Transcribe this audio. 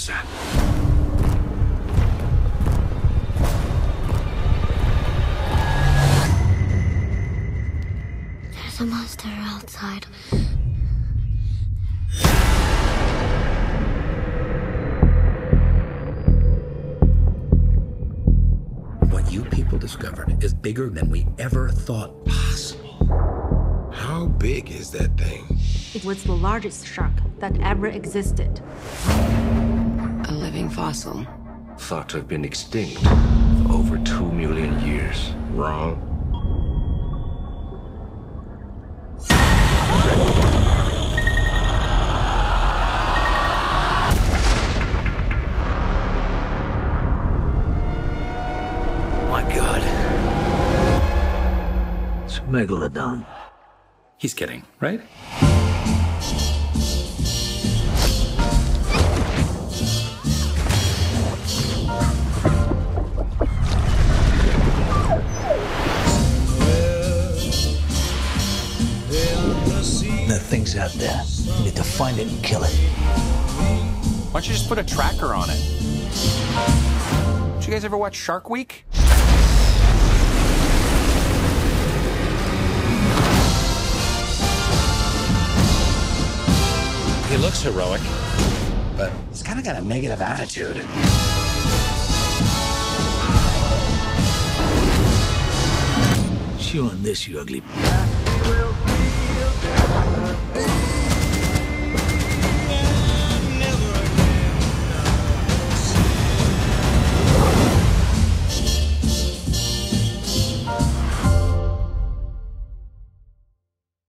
percent. There's a monster outside. What you people discovered is bigger than we ever thought possible. How big is that thing? It was the largest shark that ever existed. A living fossil. Thought to have been extinct for over two million years. Wrong. My God. It's megalodon. He's kidding, right? Thing's out there. We need to find it and kill it. Why don't you just put a tracker on it? Did you guys ever watch Shark Week? He looks heroic, but he's kind of got a negative attitude. Chew on this, you ugly.